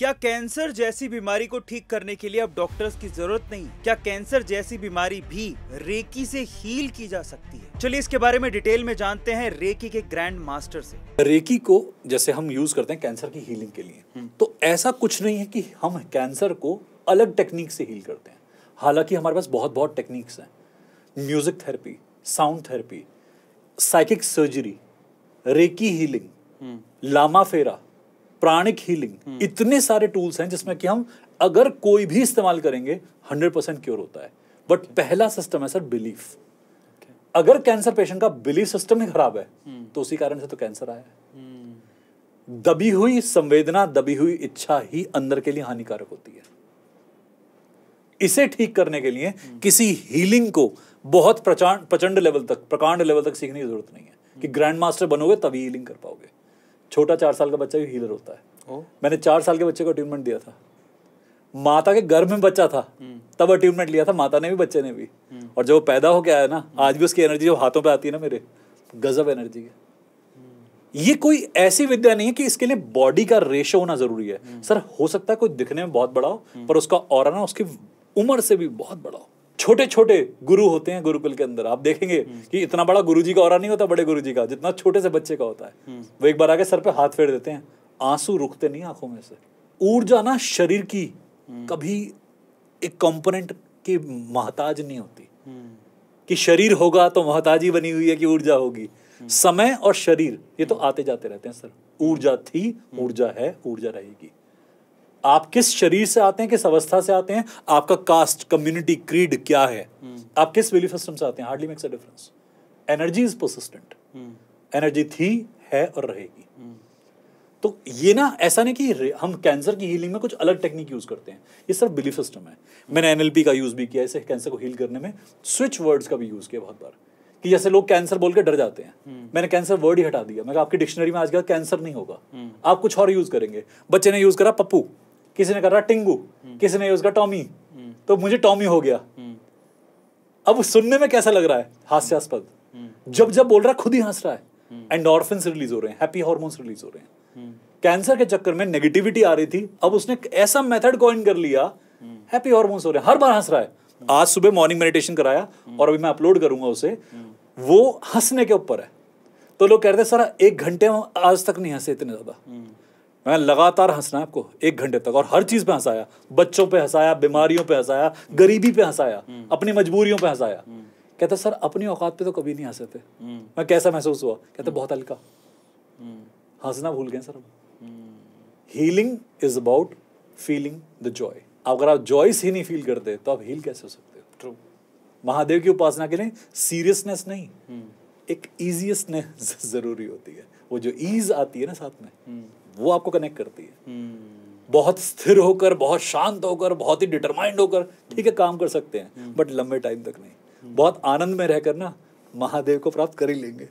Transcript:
क्या कैंसर जैसी बीमारी को ठीक करने के लिए अब डॉक्टर्स की ज़रूरत नहीं? क्या कैंसर जैसी बीमारी भी रेकी से हील की जा सकती है? चलिए इसके बारे में डिटेल में जानते हैं रेकी के ग्रैंड मास्टर से। रेकी को जैसे हम यूज़ करते हैं कैंसर की हीलिंग के लिए तो ऐसा कुछ नहीं है कि हम कैंसर को अलग टेक्निक से हील करते हैं। हालाँकि हमारे पास बहुत बहुत टेक्निक्स हैं। Music therapy sound therapy psychic surgery reiki healing Lama Fera pranic healing इतने सारे टूल्स हैं जिसमें कि हम अगर कोई भी इस्तेमाल करेंगे हंड्रेड परसेंट क्योर होता है। बट पहला सिस्टम है सर बिलीफ अगर कैंसर पेशेंट का बिलीफ सिस्टम ही खराब है तो उसी कारण से तो कैंसर आया है। दबी हुई संवेदना दबी हुई इच्छा ही अंदर के लिए हानिकारक होती है। इसे ठीक करने के लिए किसी हीलिंग को बहुत प्रचंड प्रचंड लेवल तक प्रकांड लेवल तक सीखने की ज़रूरत नहीं है। कि ग्रैंड मास्टर बनोगे तभी हीलिंग कर पाओगे। छोटा चार साल का बच्चा भी हीलर होता है। ओ। मैंने चार साल के बच्चे को अट्यूनमेंट दिया था। माता के गर्भ में बच्चा था तब अट्यूनमेंट लिया था माता ने भी बच्चे ने भी। और जब वो पैदा होके आया ना आज भी उसकी एनर्जी जो हाथों पे आती है ना मेरे गजब एनर्जी है। ये कोई ऐसी विद्या नहीं है कि इसके लिए बॉडी का रेशो होना ज़रूरी है। सर हो सकता है कोई दिखने में बहुत बड़ा हो पर उसका और ना उसकी उम्र से भी बहुत बड़ा हो। छोटे छोटे गुरु होते हैं गुरुकुल के अंदर। आप देखेंगे कि इतना बड़ा गुरु जी का और नहीं होता बड़े गुरु जी का। जितना छोटे से बच्चे का होता है। वो एक बार आके सर पे हाथ फेर देते हैं। आँसू रुकते नहीं आँखों में से। ऊर्जा ना शरीर की कभी एक कंपोनेंट की महताज नहीं होती। कि शरीर होगा तो मोहताज बनी हुई है कि ऊर्जा होगी। समय और शरीर ये तो आते जाते रहते हैं सर। ऊर्जा थी ऊर्जा है ऊर्जा रहेगी। आप किस शरीर से आते हैं किस अवस्था से आते हैं आपका कास्ट कम्युनिटी क्रीड क्या है? आप किस बिलीफ सिस्टम से आते हैं? Hardly makes a difference energy is persistent energy थी है और रहेगी। तो ये ना ऐसा नहीं कि हम कैंसर की हीलिंग में कुछ अलग टेक्निक यूज़ करते हैं। ये सिर्फ़ बिलीफ सिस्टम है। मैंने एनएलपी का यूज़ भी किया इसे कैंसर को हील करने में। स्विच वर्ड्स का भी यूज़ किया बहुत बार। कि जैसे लोग कैंसर बोल के डर जाते हैं। मैंने कैंसर वर्ड ही हटा दिया। मैं आपकी डिक्शनरी में आज का कैंसर नहीं होगा। आप कुछ और यूज़ करेंगे। बच्चे ने यूज़ करा पप्पू। किसी ने करा टिंगू. किसी ने यूज़ करा टॉमी तो मुझे टॉमी हो गया। अब सुनने में कैसा लग रहा है? हास्यास्पद। जब जब बोल रहा खुद ही हंस रहा है। एंडोर्फिन रिलीज़ हो रहे हैं। हैप्पी हार्मोन्स रिलीज़ हो रहे हैं। कैंसर के चक्कर में नेगेटिविटी आ रही थी। अब उसने ऐसा मेथड कॉइन कर लिया। हैप्पी हॉर्मोन्स हो रहे हैं। हर बार हंस रहा है। आज सुबह मॉर्निंग मेडिटेशन कराया और अभी मैं अपलोड करूँगा उसे। वो हंसने के ऊपर है। तो लोग कहते हैं सर एक घंटे में आज तक नहीं हंसे इतने ज़्यादा। मैं लगातार हंसना है आपको एक घंटे तक। और हर चीज़ पे हंसाया। बच्चों पे हंसाया बीमारियों पे हंसाया गरीबी पे हंसाया अपनी मजबूरियों पे हंसाया। कहते सर अपनी औकात पे तो कभी नहीं हंसे थे। मैं कैसा महसूस हुआ? कहते बहुत हल्का। हंसना भूल गए सर हम। Healing is about feeling the joy अगर आप जॉयस ही नहीं फील करते तो आप हील कैसे हो सकते हो? ट्रू महादेव की उपासना के लिए सीरियसनेस नहीं। एक ईजीएसनेस ज़रूरी होती है। वो जो ईज आती है ना साथ में वो आपको कनेक्ट करती है। बहुत स्थिर होकर बहुत शांत होकर बहुत ही डिटरमाइंड होकर ठीक है काम कर सकते हैं बट लंबे टाइम तक नहीं। बहुत आनंद में रहकर ना महादेव को प्राप्त कर ही लेंगे।